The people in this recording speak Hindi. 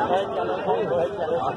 चलो